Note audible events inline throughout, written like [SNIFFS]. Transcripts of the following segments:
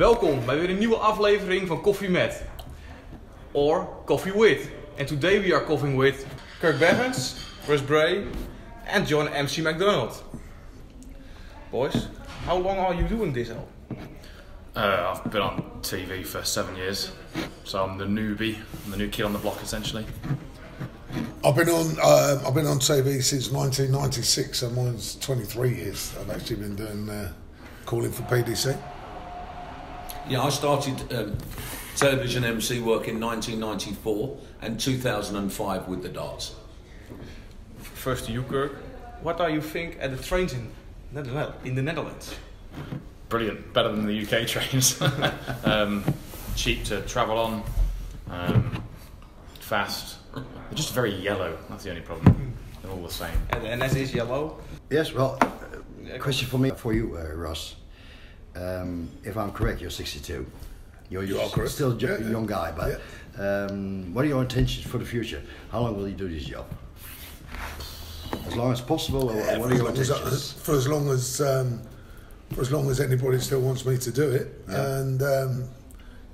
Welkom bij weer een nieuwe aflevering van Koffie Met. Or Coffee With. And today we are coughing with Kirk Bevins, Russ Bray and John MC McDonald. Boys, how long are you doing this now? Uh, I've been on TV for seven years, so I'm the newbie, I'm the new kid on the block essentially. I've been on uh, I've been on TV since 1996, so mine's 23 years. I've actually been doing uh, calling for PDC. Yeah, I started um, television MC work in 1994 and 2005 with the darts. First to you, Kirk. What do you think at the trains in, in the Netherlands? Brilliant, better than the UK [LAUGHS] trains. um, cheap to travel on, um, fast. They're just very yellow. That's the only problem. They're all the same. And the NS is yellow. Yes, well, uh, question for me, for you, uh, Russ. Um, if I'm correct, you're 62. You're, You are correct. still a Yeah, yeah. young guy, but um, what are your intentions for the future? How long will you do this job? As long as possible, or Yeah, what are your long as, intentions? for as long as um, for as long as anybody still wants me to do it, Yeah. and um,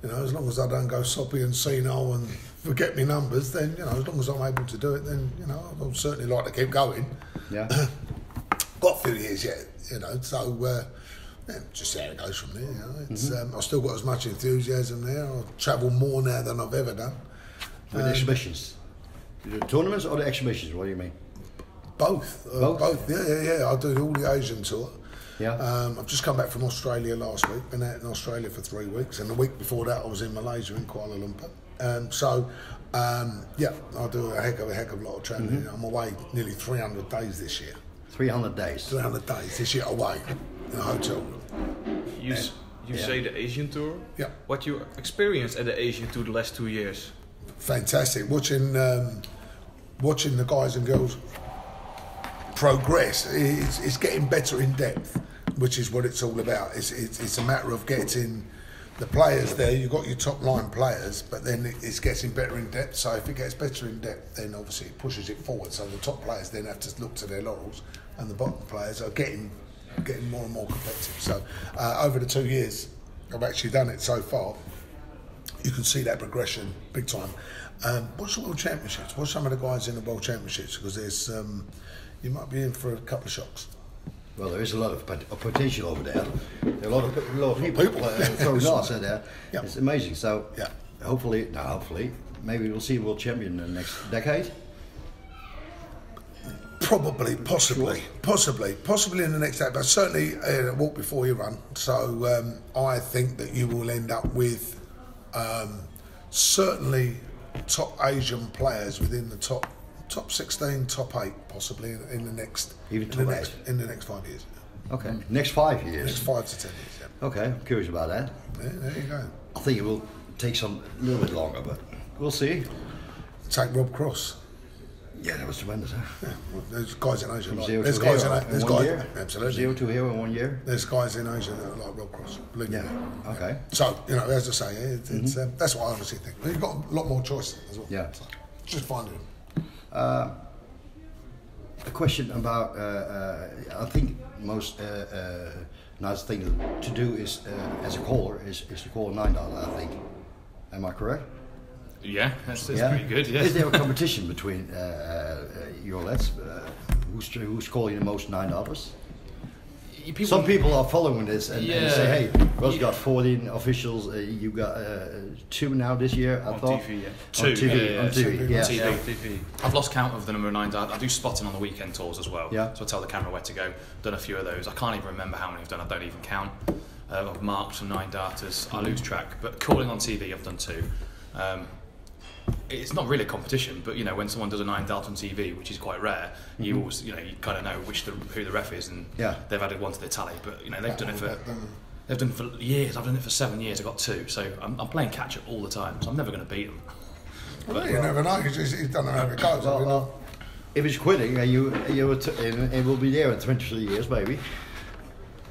you know, as long as I don't go soppy and senile and forget my numbers, then you know, as long as I'm able to do it, then you know, I'd certainly like to keep going. Yeah. [COUGHS] got a few years yet, you know. So uh, yeah, just see how it goes from there. You know, it's Mm-hmm. um, I've still got as much enthusiasm there. I travel more now than I've ever done. With Um, exhibitions? The tournaments or the exhibitions? What do you mean? Both, uh, Both? both. Yeah, yeah, yeah. I do all the Asian tour. Yeah. Um, I've just come back from Australia last week. Been out in Australia for three weeks, and the week before that, I was in Malaysia in Kuala Lumpur. Um, so, um, yeah, I do a heck of a heck of a lot of traveling. Mm-hmm. I'm away nearly 300 days this year. 300 days. 300 days this year away in a hotel. You, s- you Yeah. say the Asian tour. Yeah. What you experienced at the Asian tour the last two years? fantastic. Watching um, watching the guys and girls progress. It's, it's getting better in depth, which is what it's all about. It's, it's, it's a matter of getting the players there. You've got your top line players, but then it's getting better in depth. So if it gets better in depth, then obviously it pushes it forward. So the top players then have to look to their laurels, and the bottom players are getting getting more and more competitive. So uh, over the two years, I've actually done it so far you can see that progression big time. Um, what's the World Championships? What's some of the guys in the World Championships? Because there's, um, you might be in for a couple of shocks. Well, there is a lot of potential over there. There are a lot of, a lot of people, people. uh, throwing [LAUGHS] darts in there. Yeah. It's amazing. So, Yeah. hopefully, no, hopefully, maybe we'll see a world champion in the next decade. Probably, possibly, possibly, possibly in the next day, but certainly uh, walk before you run. So um, I think that you will end up with um, certainly top Asian players within the top top 16, top eight, possibly in, in the next Even in the next in the next five years, Okay. Next five years. next five to ten years. Okay, I'm curious about that. Yeah, yeah there you go. I think it will take some a little bit longer, but we'll see. Take Rob Cross. Yeah, that was tremendous. Huh? Yeah, well, there's guys in Asia. From Like, there's guys in, there's guys, year. absolutely. Zero to hero in one year. There's guys in Asia that are like Rob Cross. Believe me. Yeah. Okay. So you know, as I say, it, it's um, that's what I honestly think. But you've got a lot more choice as well. Yeah. So, just finding them. A question about. Uh, uh, I think most uh, uh, nice thing to do is, uh, as a caller, is, is to call a nine darter. I think. Am I correct? Yeah, that's, that's pretty good. Yeah. Is there a competition between uh, uh, your lads? Uh, who's who's calling the most nine darters? People, Some people are following this and, and say, "Hey, Russ Yeah. got 14 officials. Uh, you got uh, two now this year." I On thought TV, yeah. on Two, TV, yeah, yeah, on. TV, TV, yeah. TV. Yeah, TV. I've lost count of the number of nine darts. I do spotting on the weekend tours as well. Yeah. So I tell the camera where to go. Done a few of those. I can't even remember how many I've done. I don't even count. Uh, I've marked some nine darters. I lose track. But calling on TV, I've done two. Um, it's not really a competition, but you know when someone does a nine dart on TV, which is quite rare, you mm-hmm. always you know you kind of know which the, who the ref is, and Yeah. they've added one to their tally. But you know they've done it for they've done it for years. I've done it for seven years. I got two, so I'm, I'm playing catch up all the time. So I'm never going to beat them. well, you never know. You, just, you don't know how it goes. Well, well, if it's quitting, and you you will t- it will be there in 23 years, maybe.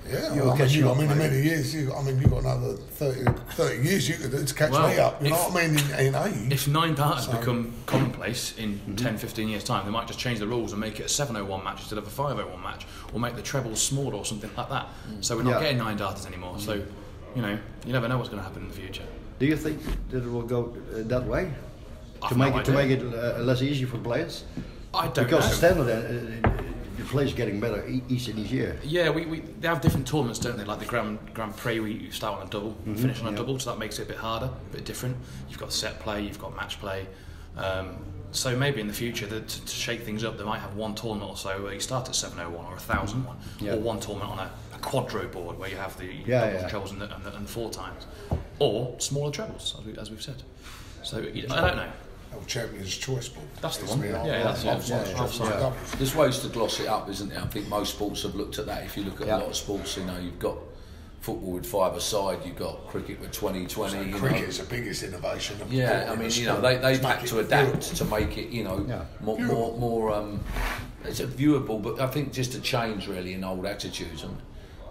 Yeah, well, I mean, you, you I up, mean, in mate. many years. You, I mean, you've got another 30, 30 years you could do to catch Well, me up. You know what I mean? In, in age. If nine darts So- become commonplace in 10, 15 years' time, they might just change the rules and make it a 701 match instead of a 501 match, or make the trebles smaller or something like that. So we're not Yeah. getting nine darters anymore. So You know, you never know what's going to happen in the future. Do you think that it will go uh, that way? I've To make no it to make it uh, less easy for players? I don't Because know. the standard, uh, uh, the players getting better each and each year. Yeah, we, we they have different tournaments, don't they? Like the Grand Grand Prix, where you start on a double, Mm-hmm. finish on a double, so that makes it a bit harder, a bit different. You've got set play, you've got match play. Um, so maybe in the future, that to, to shake things up, they might have one tournament or so where you start at 701 or 1001, Mm-hmm. Yeah. or one tournament on a, a quadro board where you have the Yeah, doubles, yeah. trebles, and the, and, the, and the four times, or smaller trebles, as, we, as we've said. So I don't know. Oh, Champions Choice Ball. That's the one. Yeah, yeah, that's it. half-size Yeah, yeah, trebles, yeah. doubles. There's ways to gloss it up, isn't there? I think most sports have looked at that. If you look at Yeah. a lot of sports, you know, you've got football with five aside, you've got cricket with 2020. So you know. cricket's the biggest innovation. Of Yeah, I mean, you know, they, they've had to adapt viewable. to make it, you know, Yeah. more, more, more, um, it's a viewable, but I think just a change really in old attitudes. And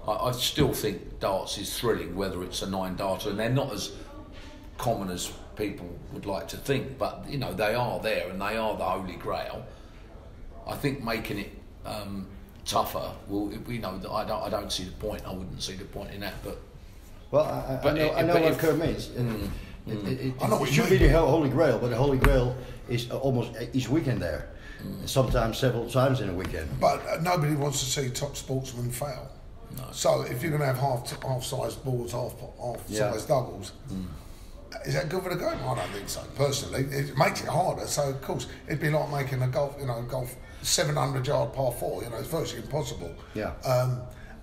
I, I still think darts is thrilling, whether it's a nine darter, and they're not as common as people would like to think, but you know, they are there and they are the holy grail. I think making it um, tougher, well, you know, I don't, I don't see the point. I wouldn't see the point in that, but Well, I, I, I But know, it- I know but what if- Kurt means. It, Mm, it, it, it, I know what it you should be mean. the Holy Grail, but the Holy Grail is almost each weekend there. Mm. Sometimes several times in a weekend. But uh, nobody wants to see top sportsmen fail. So if you're going to have half half size boards, half half Yeah. size doubles, is that good for the game? I don't think so. Personally, it makes it harder. So of course, it'd be like making a golf, you know, golf 700 yard par four. You know, it's virtually impossible. Yeah. Um,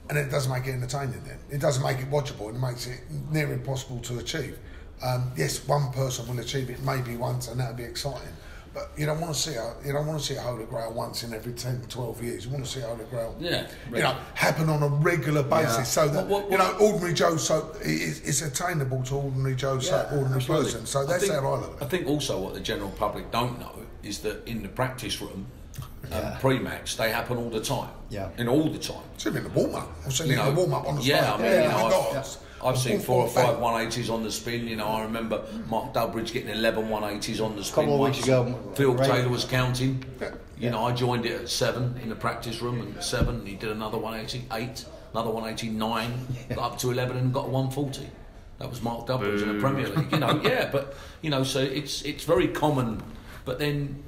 and it doesn't make it entertaining. Then it doesn't make it watchable. It makes it near impossible to achieve. Um, yes, one person will achieve it maybe once, and that'll be exciting. But you don't want to see a you don't want to see a Holy Grail once in every 10, 12 years. You want to see a Holy Grail, Yeah, you know, happen on a regular basis, Yeah. so that What- what- you know, ordinary Joe so it's, it's attainable to ordinary Joe, so Yeah, ordinary absolutely. person. So that's think, how I look. I think also what the general public don't know is that in the practice room, um, [LAUGHS] pre-match, they happen all the time. Yeah. And all the time. It's in the warm up. I've seen You it in the warm up on the yeah, I mean, yeah, you know, I've- seen four or five 180s on the spin. You know, I remember Mark Dudbridge getting 11 180s on the spin. Couple of once. weeks ago, uh, Phil Ray- Taylor was counting. Yeah. You know, I joined it at seven in the practice room, and seven, and he did another 180, eight, another 180, nine, got up to 11, and got a 140. That was Mark Dudbridge in the Premier League. You know, [LAUGHS] yeah, but you know, so it's it's very common. But then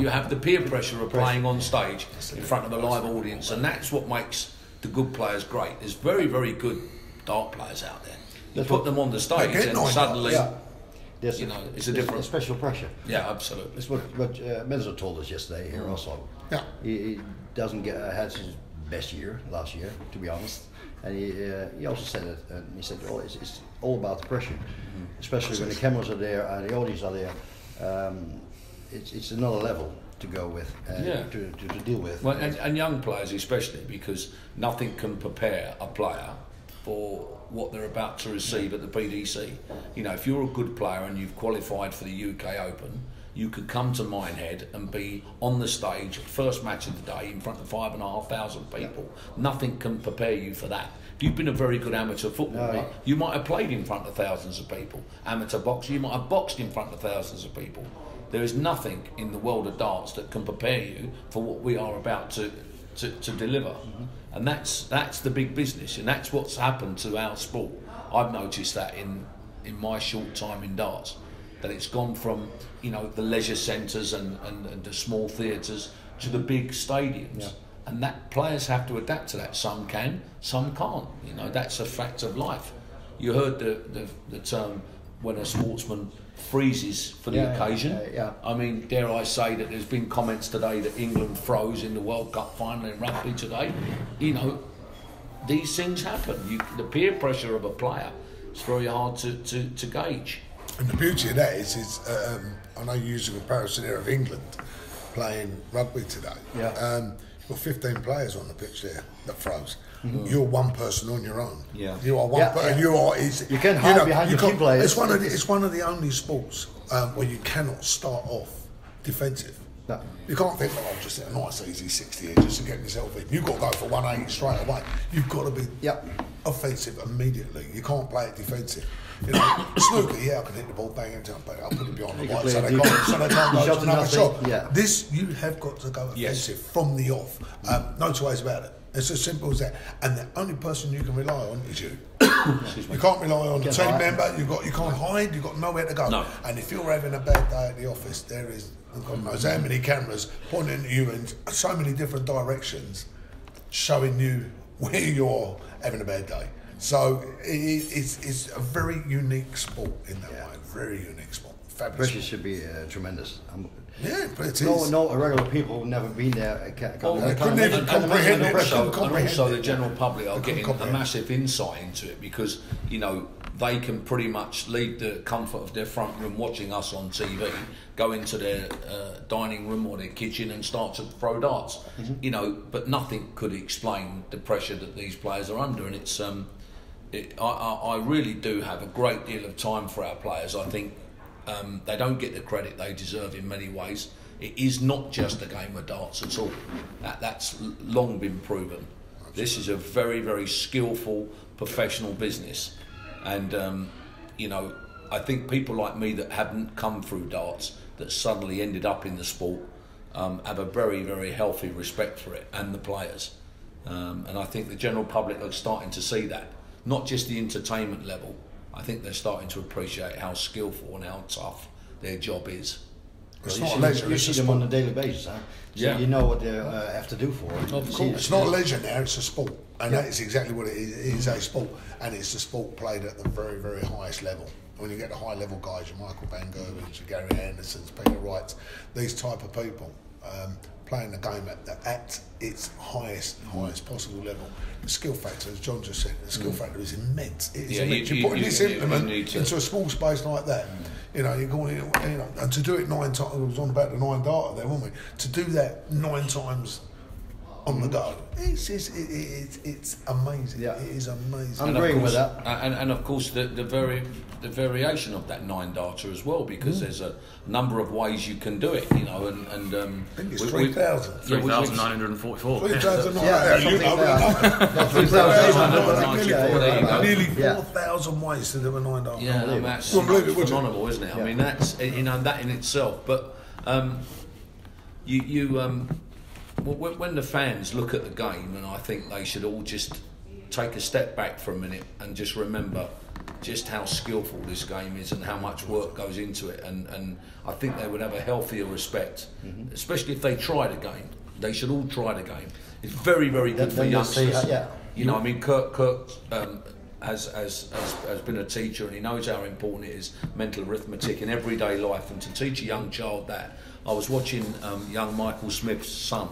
you have the peer pressure of playing on stage in front of a live audience, and that's what makes the good players great. There's very, very good dart players out there. You That's put them on the stage, and suddenly, Yeah. There's You know, it's a there's different- special pressure. yeah, absolutely. That's what what uh, Menzo told us yesterday here also. Yeah. He, he doesn't get uh, had his best year last year, to be honest. And he uh, he also said it. And he said, "Oh, it's, it's all about the pressure, especially when the cameras are there and the audience are there. Um, it's it's another level to go with, uh, Yeah. to, to, to deal with. Well, and, and young players especially, because nothing can prepare a player for what they're about to receive at the PDC. You know, if you're a good player and you've qualified for the UK Open, you could come to Minehead and be on the stage, first match of the day, in front of five and a half thousand people. Nothing can prepare you for that. If you've been a very good amateur footballer, No. you might have played in front of thousands of people. Amateur boxer, you might have boxed in front of thousands of people. There is nothing in the world of darts that can prepare you for what we are about to, to, to deliver. Mm-hmm. And that's, that's the big business, and that's what's happened to our sport. I've noticed that in, in my short time in darts, that it's gone from you know the leisure centres and, and, and the small theatres to the big stadiums. Yeah. And that players have to adapt to that. Some can, some can't. You know, that's a fact of life. You heard the, the, the term when a sportsman freezes for the Yeah, yeah, occasion. yeah, yeah. I mean, dare I say that there's been comments today that England froze in the World Cup final in rugby today. You know, these things happen. You, the peer pressure of a player is very hard to, to, to gauge. And the beauty of that is, is um, I know you use the comparison here of England playing rugby today. Yeah. Um, you've got 15 players on the pitch there that froze. You're one person on your own. Yeah. You are one. Yeah, per- yeah. you are. It's, You can hide behind you your team can't- players. It's one of the, it's one of the only sports um, where you cannot start off defensive. No. You can't think, oh, just hit a nice easy 60 here just to get myself in. You've got to go for 180 straight away. You've got to be Yep. offensive immediately. You can't play it defensive. You know, [COUGHS] snooker, yeah, I can hit the ball, bang into but I'll put it behind the white so they can't, so they can't go shot to to another shot. yeah. This, you have got to go Yes. offensive from the off. Um, no two ways about it. It's as simple as that. And the only person you can rely on is you. [COUGHS] You can't rely on the Can't team hide. member. You got you can't hide. You've got nowhere to go. No. And if you're having a bad day at the office, there is God knows how many cameras pointing at you in so many different directions, showing you [LAUGHS] where you're having a bad day. So it, it's it's a very unique sport in that Yeah. way. Very unique sport. Fabulous. Pressure should be uh, tremendous. Um, Yeah, but it is. no, no regular people who've never been there. Can, Oh, they couldn't even comprehend it, and they and comprehend also the general public are getting a comprehend it. massive insight into it because you know they can pretty much leave the comfort of their front room watching us on TV, go into their uh, dining room or their kitchen and start to throw darts. Mm-hmm. You know, but nothing could explain the pressure that these players are under, and it's. Um, it, I, I, I really do have a great deal of time for our players. I think um, they don't get the credit they deserve in many ways. It is not just a game of darts at all. That, that's long been proven. This is a very, very skillful, professional business. And, um, you know, I think people like me that haven't come through darts, that suddenly ended up in the sport, um, have a very, very healthy respect for it and the players. Um, and I think the general public are starting to see that. Not just the entertainment level, I think they're starting to appreciate how skillful and how tough their job is. It's you not see, leisure. you It's see them sport. on a daily basis, huh? So Yeah. you know what they uh, have to do for it. Of course. It's not a leisure now, it's a sport. And that is exactly what it is. It is a sport. And it's a sport played at the very, very highest level. When you get the high level guys, your Michael Van Gerwen's, your Gary Andersons, Peter Wrights, these type of people um, playing the game at, the, at its highest, highest possible level. The skill factor, as John just said, the skill mm. factor is immense. It is Yeah, immense. you- You, you- put you- this implement into a small space like that. Mm. You know, you're going, you know, and to do it nine times. I was on about the nine darter there, weren't we? To do that nine times on the go, it's it's, it, it, it's amazing. Yeah. It is amazing. I'm And of agreeing with that. And, and of course, the, the very the variation of that nine darter as well, because there's a number of ways you can do it. You know, and and um, I think it's we- we- 3,000. Yeah, we- we- 3,944. 3,000 Yeah, you something know, like that. no. 3,800. Nearly there you go. Nearly 4,000 ways to do a nine darter. Yeah, no, that's Wouldn't believe it, would you? phenomenal, isn't it? I mean, that's you know that in itself. But um, you you um, w- when the fans look at the game, and I think they should all just take a step back for a minute and just remember just how skillful this game is and how much work goes into it. And, and I think they would have a healthier respect, Mm-hmm. especially if they try the game. They should all try the game. It's very, very good Then- for then youngsters. how- yeah. You know, I mean, Kirk, Kirk um, has, has, has, has been a teacher and he knows how important it is mental arithmetic in everyday life. And to teach a young child that, I was watching um, young Michael Smith's son,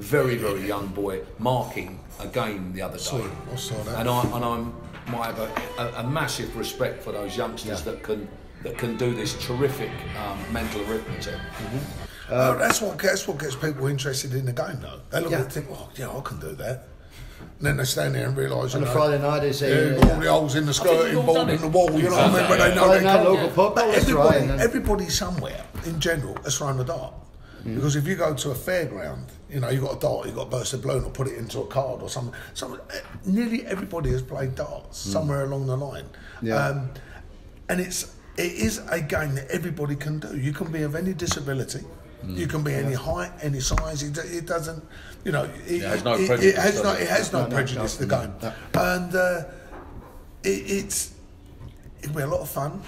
very, very young boy, marking a game the other day. Saw it. I saw that. And, I, and I'm, I have a, a, a massive respect for those youngsters Yeah. that can that can do this terrific um, mental arithmetic. Oh, that's what that's what gets people interested in the game, though. They look Yeah. and think, "Oh, yeah, I can do that." And then they stand there and realise, On you a know, Friday night, they say, yeah, uh, yeah. all the holes in the think skirting we've all in the wall. You know what I mean? But they know Friday they night can't. local pub, But oh, everybody, right, everybody somewhere in general has thrown a dart. Because if you go to a fairground, you know, you've got a dart, you've got a burst of balloon or put it into a card or something. Some, eh, nearly everybody has played darts somewhere along the line. Yeah. Um, and it's it is a game that everybody can do. You can be of any disability. You can be any height, any size. It, it doesn't, you know, it, It has no it, has no, it? has no, No, prejudice. the game, and uh, it, it's it'll be a lot of fun.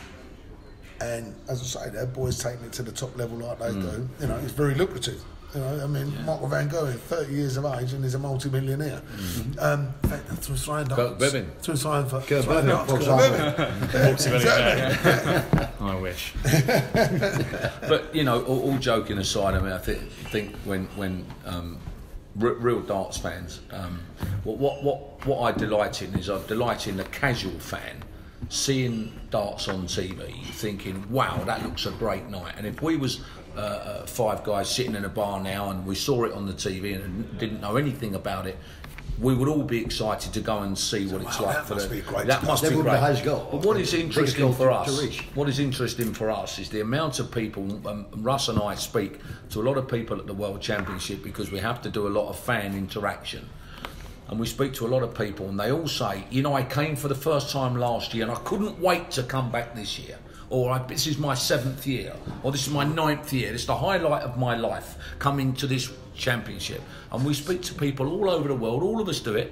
And as I say, their boys taking it to the top level like they Mm. do. You know, it's very lucrative. You know, I mean, Michael Van Gogh, 30 years of age, and he's a multi-millionaire. Mm-hmm. Um, in fact, through throwing darts. Bevan. Through throwing for Kurt throwing Bevan, darts, for Kurt Bevan. Exactly. I wish. [LAUGHS] But you know, all, all joking aside, I mean, I think think when when um, r- real darts fans, um, what, what what what I delight in is I delight in the casual fan seeing darts on TV, thinking, "Wow, that looks a great night." And if we was uh, uh, five guys sitting in a bar now and we saw it on the TV and didn't know anything about it. We would all be excited to go and see what it's wow, like that for must the. be great that must be great. the highest. But what is interesting for us? What is interesting for us is the amount of people, um, Russ and I speak to a lot of people at the World Championship because we have to do a lot of fan interaction. And we speak to a lot of people, and they all say, you know, I came for the first time last year and I couldn't wait to come back this year. Or I, this is my seventh year, or this is my ninth year. It's the highlight of my life coming to this championship. And we speak to people all over the world, all of us do it.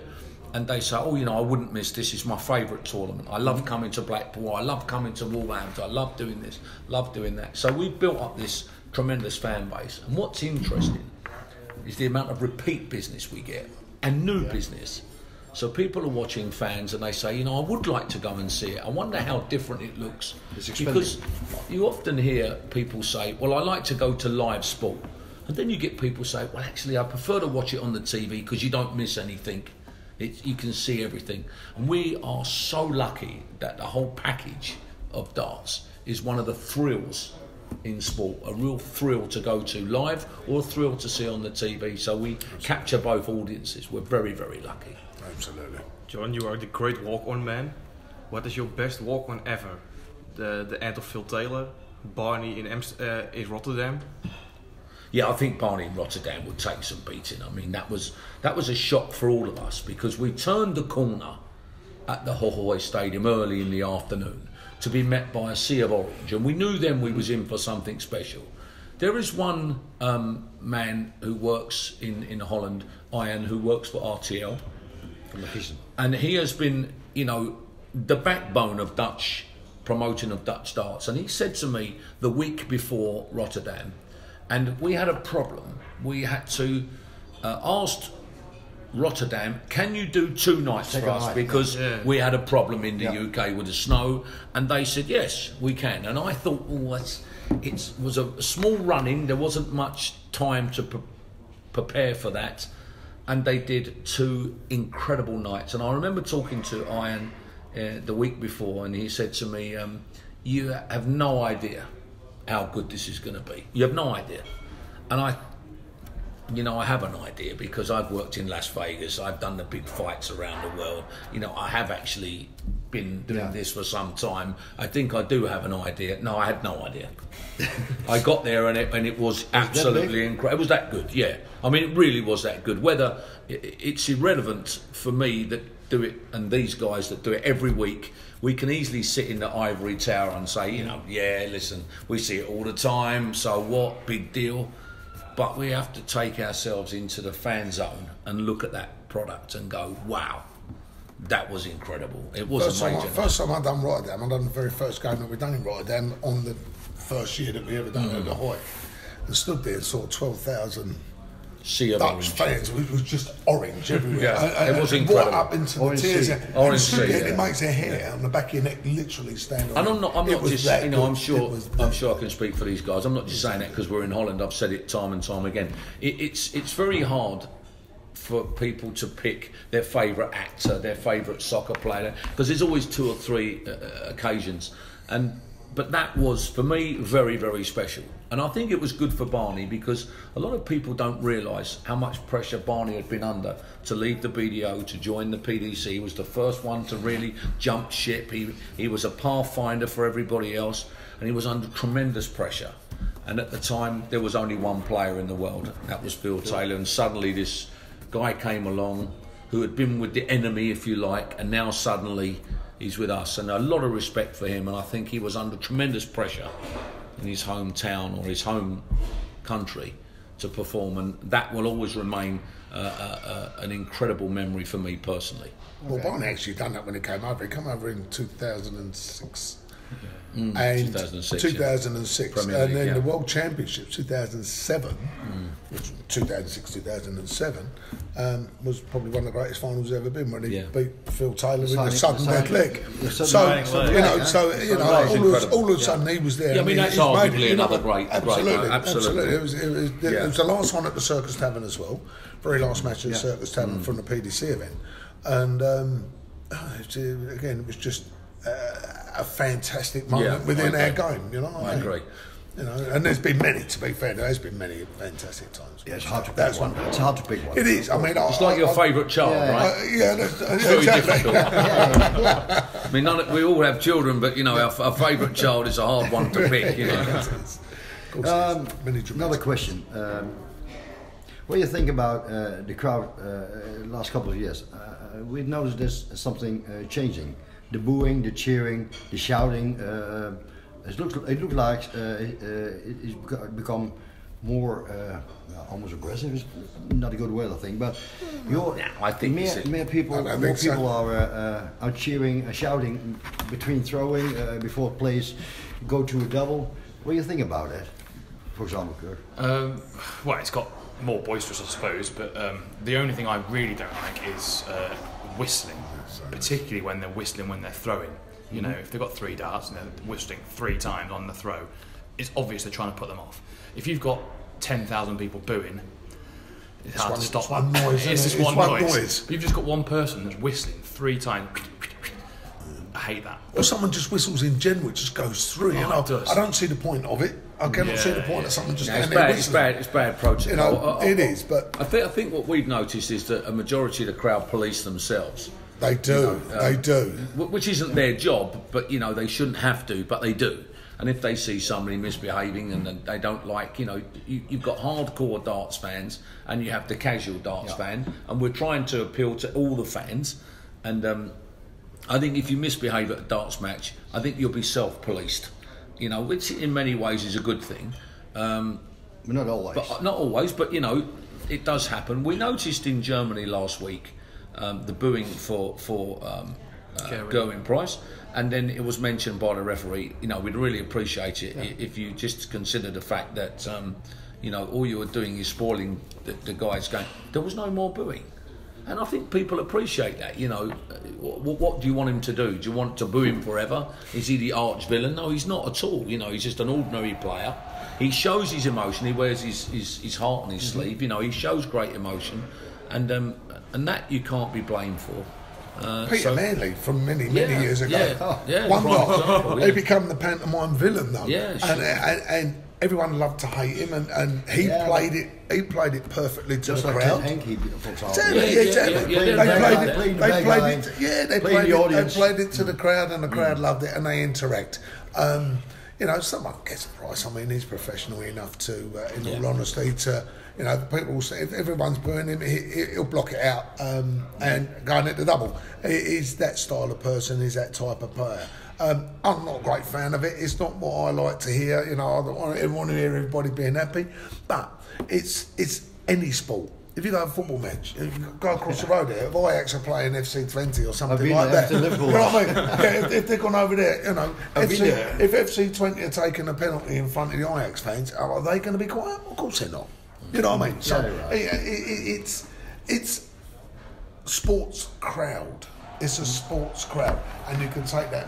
and they say, oh, you know, I wouldn't miss this. Is my favourite tournament. I love coming to Blackpool. I love coming to Wolverhampton. I love doing this. Love doing that. So we've built up this tremendous fan base. And what's interesting is the amount of repeat business we get and new business. So people are watching fans and they say, you know, I would like to go and see it. I wonder how different it looks. It's because you often hear people say, well, I like to go to live sport. And then you get people say, well, actually, I prefer to watch it on the TV because you don't miss anything. It, you can see everything. And we are so lucky that the whole package of darts is one of the thrills in sport. A real thrill to go to live or a thrill to see on the TV. So we capture both audiences. We're very, very lucky. Absolutely. John, you are the great walk-on man. What is your best walk-on ever? The the end of Phil Taylor, Barney in Amst- uh, in Rotterdam. Yeah, I think Barney in Rotterdam would take some beating. I mean, that was that was a shock for all of us because we turned the corner at the Ahoy Stadium early in the afternoon to be met by a sea of orange, and we knew then we was in for something special. There is one um, man who works in, in Holland, Ian, who works for RTL, From the Gießen. and he has been, you know, the backbone of Dutch promoting of Dutch darts. And he said to me the week before Rotterdam, and we had a problem. We had to uh, ask Rotterdam, can you do two nights Take for us night, because yeah. we had a problem in the Yeah. UK with the snow, and they said yes, we can. And I thought, oh, it's, it was a small running. There wasn't much time to pre- prepare for that, and they did two incredible nights. And I remember talking to Ian uh, the week before, and he said to me, um, "You have no idea how good this is going to be. You have no idea." And I you know, I have an idea because I've worked in Las Vegas. I've done the big fights around the world. You know, I have actually been doing Yeah. this for some time. I think I do have an idea. No, I had no idea. [LAUGHS] I got there and it, and it was absolutely incredible. It was that good, yeah. I mean, it really was that good. Whether it's irrelevant for me that do it and these guys that do it every week. We can easily sit in the ivory tower and say, you know, yeah, listen, we see it all the time. So what? Big deal but we have to take ourselves into the fan zone and look at that product and go, wow, that was incredible. It was First time, I, amazing. first time I done Rotterdam, I done the very first game that we done in Rotterdam on the first year that we ever done Mm. at the Hoy. And stood there and saw 12,000 sea of Dutch orange. fans. It was just orange everywhere. Yeah, And- and it was brought incredible. up into the Orange tears. sea. and Orange sea, yeah. It makes their hair on the back of your neck literally stand on. And I'm not. I'm not just. You know. I'm sure. I'm sure I can speak for these guys. I'm not just saying that because we're in Holland. I've said it time and time again. It, it's it's very hard for people to pick their favourite actor, their favourite soccer player, because there's always two or three uh, uh, occasions. And but that was for me very very special. And I think it was good for Barney because a lot of people don't realise how much pressure Barney had been under to leave the BDO to join the PDC. He was the first one to really jump ship. He he was a pathfinder for everybody else, and he was under tremendous pressure. And at the time, there was only one player in the world, that was Phil Taylor. And suddenly, this guy came along who had been with the enemy, if you like, and now suddenly he's with us. And a lot of respect for him. And I think he was under tremendous pressure in his hometown or his home country to perform. And that will always remain uh, uh, uh, an incredible memory for me personally. Well, Barney actually done that when he came over. He came over in 2006. Mm, And 2006, 2006. Premier and then yeah. the World Championship 2007, Mm. which 2006 2007, um, was probably one of the greatest finals ever been when he Yeah. beat Phil Taylor in the signing- sudden dead leg. the So, you know, yeah. so, you know, all of, all of a sudden he was there. Yeah, I mean, that's arguably it, you know, another great- great Absolutely, night, absolutely. It was, it, was, Yeah. it was the last one at the Circus Tavern as well. Very last match at the Circus Tavern Mm. from the PDC event. And um, [SIGHS] again, it was just uh, a fantastic moment Yeah, within our game. You know, I agree. You know, and there's been many. To be fair, there's been many fantastic times. Yeah, it's hard to pick That's one. It's hard to pick one. It is. I mean, I, It's like your favourite child, Yeah. right? I, yeah, that's, It's very exactly. difficult. [LAUGHS] I mean, none of, we all have children, but you know, our, our favourite child is a hard one to pick. You know. [LAUGHS] Of Um, Another question. Um, what do you think about uh, the crowd uh, last couple of years? Uh, we've noticed there's something uh, changing. The booing, the cheering, the shouting. Uh, it looks it looks like uh, uh, it's become more uh, well, almost aggressive is not a good word, I think. But you're, Yeah, I think more, it's a- more people, I more think so. are uh, out cheering, uh, shouting between throwing uh, before plays go to a double. What do you think about that? For example, Kurt? Um, well, it's got more boisterous, I suppose, but um, the only thing I really don't like is uh, whistling, particularly when they're whistling when they're throwing. You know, mm-hmm. if they've got three darts and they're whistling three times on the throw, it's obvious they're trying to put them off. If you've got 10,000 people booing, it's, hard one- to stop it's one noise, [LAUGHS] It's isn't just it? one, It's one noise. noise. But you've just got one person that's whistling three times. [SNIFFS] I hate that. Or someone just whistles in general, it just goes through. you Oh, know, it does. I don't see the point of it. I cannot see the point yeah. of someone just No, it's bad. It's bad. It's bad protocol. You know, I- I- it is, but I think I think what we've noticed is that a majority of the crowd police themselves, they do. they do. which isn't their job, but you know they shouldn't have to, but they do. And if they see somebody misbehaving and then they don't like, you know, you, you've got hardcore darts fans and you have the casual darts fan, and we're trying to appeal to all the fans. And um, I think if you misbehave at a darts match, I think you'll be self-policed. You know, which in many ways is a good thing. Um, not always. but uh, not always, but you know, it does happen. We noticed in Germany last week um, the booing for for um, uh, Gerwyn. Price, and then it was mentioned by the referee. You know, we'd really appreciate it i if you just consider the fact that um, you know all you were doing is spoiling the, the guy's game. There was no more booing. And I think people appreciate that. You know, what, what do you want him to do? Do you want to boo him forever? Is he the arch villain? No, he's not at all. You know, he's just an ordinary player. He shows his emotion. He wears his, his, his heart on his sleeve. You know, he shows great emotion, and um, and that you can't be blamed for. Uh, Peter so- Manley from many, many Yeah, years ago. yeah, yeah, One prime lot. example, He yeah. became the pantomime villain though. Yeah, and, sure. and, and everyone loved to hate him and, and he Yeah, played it he played it perfectly to Just the like crowd. Ted Hankey, for example. Exactly, Yeah, yeah, exactly. yeah, yeah, they played it. They played guy, it. Yeah, they played played the it. They played it to the crowd, and the crowd loved it, and they interact. Um, you know, someone gets a price. I mean, he's professional enough to, uh, in all honesty, to you know, the people will say if everyone's booing him, he, he'll block it out um, and go and hit the double. He, he's that style of person. He's that type of player. Um, I'm not a great fan of it. It's not what I like to hear. You know, I don't want, I want to hear everybody being happy, but it's it's any sport. If you go to a football match, if you go across the road here, if Ajax are playing FC Twente or something like there that, you know what I mean? Yeah, if, if they've gone over there, you know, FC, if FC Twente are taking a penalty in front of the Ajax fans, are they going to be quiet? Of course they're not. You know what I mean? So Yeah, right. it, it, it's it's sports crowd. It's a sports crowd, and you can take that.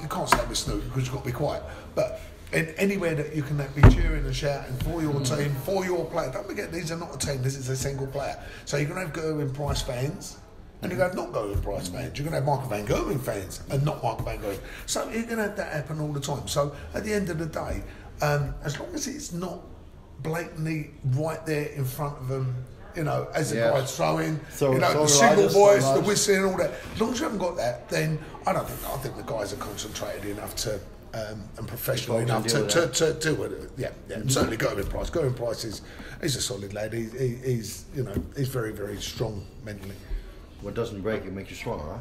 You can't say with Snoop because you've got to be quiet. But in anywhere that you can be cheering and shouting for your team, for your player. Don't forget, these are not a team. This is a single player. So you're going to have Gerwyn Price fans. And you're going to have not Gerwyn Price fans. You're going to have Michael Van Gerwen fans and not Michael Van Gerwen. So you're going to have that happen all the time. So at the end of the day, um, as long as it's not blatantly right there in front of them, you know, as the Yeah. guy's throwing, Throw- you know, throw the single voice, the whistling, and all that. As long as you haven't got that, then I don't think I think the guys are concentrated enough to um, and professional enough to, to, to, deal with it. Yeah, yeah. Certainly, Gerwyn Price. Gerwyn Price is he's a solid lad. He, he, he's you know he's very very strong mentally. What doesn't break it makes you stronger, right?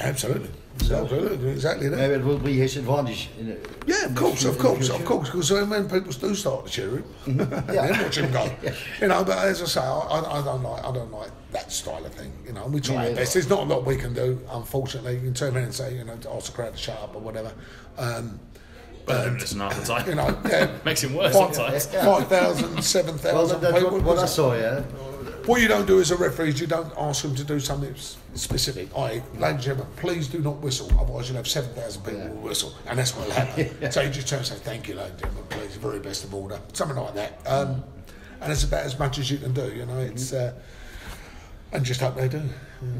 Absolutely, absolutely, exactly that. Maybe it will be his advantage. In the, Yeah, of course, of course, of course. Because when people do start to cheer him, [LAUGHS] Yeah. then watch him go. [LAUGHS] You know, but as I say, I, I, I don't like, I don't like that style of thing. You know, and we try our neither. best. There's not a lot we can do, unfortunately. You can turn around and say, you know, ask the crowd to shut up or whatever. Um, But I don't listen half the [LAUGHS] time. you know, yeah, Makes him worse five- sometimes. Five thousand, seven well, thousand that's people. what, what I saw, yeah. What you don't do as a referee is you don't ask them to do something specific. I, ladies and gentlemen, please do not whistle, otherwise you'll have 7,000 people Yeah. who whistle, and that's what will happen. [LAUGHS] So you just turn and say, thank you, ladies and gentlemen, please, very best of order, something like that. Um, and it's about as much as you can do, you know, it's, uh, and just hope they do.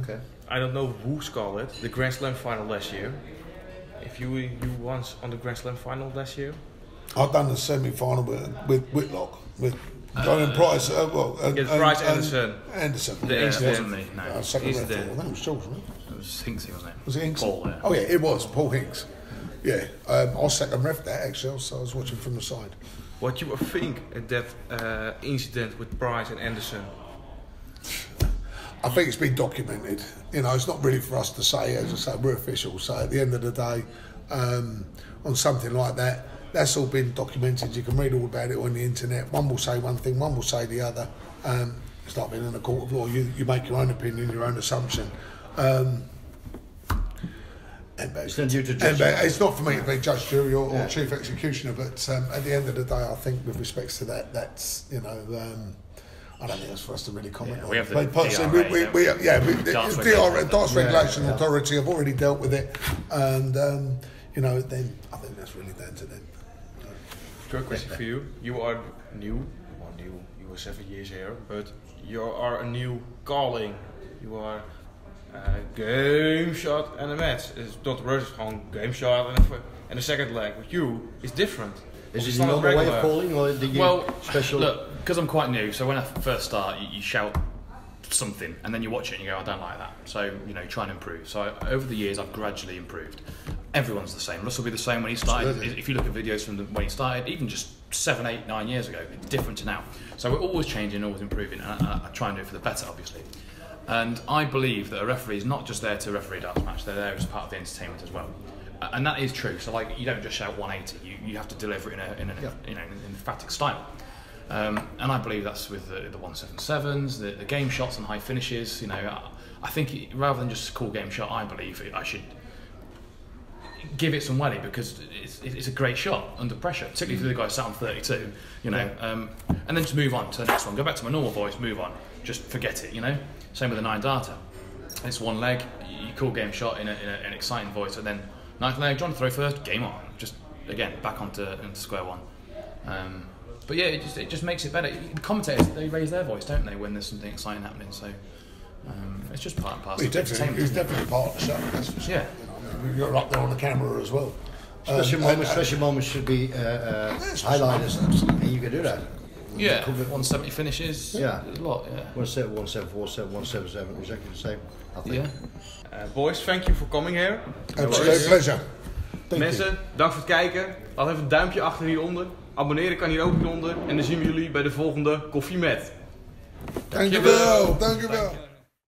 Okay. I don't know who scored it. The Grand Slam final last year. If you you once on the Grand Slam final last year, I've done the semi-final with, with Whitlock, with Brian Price, uh, well, and, Against Price Anderson. Anderson. The Yeah, incident. wasn't me. No, Uh, second He's the- that was George, wasn't it? it was Hinksy, wasn't it? Was it Hinks? Paul, yeah. Oh yeah, it was Paul Hinks. Yeah, um, I was second ref that actually, so I was watching from the side. what you think at that uh, incident with Price and Anderson? I think it's been documented. You know, it's not really for us to say. As I say, we're officials. So at the end of the day, um, on something like that, that's all been documented. You can read all about it on the internet. One will say one thing, one will say the other. Um, it's not being in a court of law. You, you make your own opinion, your own assumption. Um, and It's not due to and, it's not for me to be judge, jury, or, or Yeah. chief executioner, but um, at the end of the day, I think with respects to that, that's you know, um, I don't think it's for us to really comment Yeah, on. we have the But DRA, we, we, we, yeah, we, the Darts DRA, Yeah, Regulation yeah. Authority have already dealt with it, and um, you know, then I think that's really down to them. Quick question for you. You are new, or new, you were seven years here, but you are a new calling. You are uh, game shot and a match. Is Dr. Rose gewoon game shot and a, and a second leg. With you, is different. Is It's it the way of calling, or did you Well, special? look, because I'm quite new, so when I first start, you, you shout something, and then you watch it and you go, I don't like that. So you know, try and improve. So I, over the years, I've gradually improved. Everyone's the same. Russell will be the same when he started. Absolutely. If you look at videos from the, when he started, even just seven, eight, nine years ago, it's different to now. So we're always changing, always improving, and I, I try and do it for the better, obviously. And I believe that a referee is not just there to referee a darts match; they're there as part of the entertainment as well. And that is true. So, like, you don't just shout 180; you, you have to deliver it in a, in a you know in an emphatic style. Um, and I believe that's with the, the 177s, the, the game shots and high finishes. You know, I, I think it, rather than just call game shot, I believe it, I should give it some welly because it's, it's a great shot under pressure, particularly for the guy sat on 32. You know, um, and then just move on to the next one. Go back to my normal voice, move on. Just forget it. You know, same with the nine darter. It's one leg. You call game shot in, a, in a, an exciting voice, and then ninth leg. John throw first. Game on. Just again back onto, into square one. Um, but yeah, it just it just makes it better. The commentators they raise their voice, don't they, when there's something exciting happening? So um, it's just part and parcel. Of definitely, entertainment, he's isn't it? definitely part of the show. That's for sure. Yeah. You're up there on the camera as well. Special Um, moments, and- special moments should be uh, uh, special highlighted, and you can do that. Yeah, Cover- 170 finishes. Yeah. a lot. Yeah. One seven, one seven four, seven, one seven seven, exactly the same. I think. Yeah. Uh, boys, thank you for coming here. Absolute pleasure. Thank you. Mensen, dank voor het kijken. Laat even een duimpje achter hieronder. Abonneren kan hier ook hieronder. En dan zien we jullie bij de volgende Koffie Met. Dankjewel, dankjewel.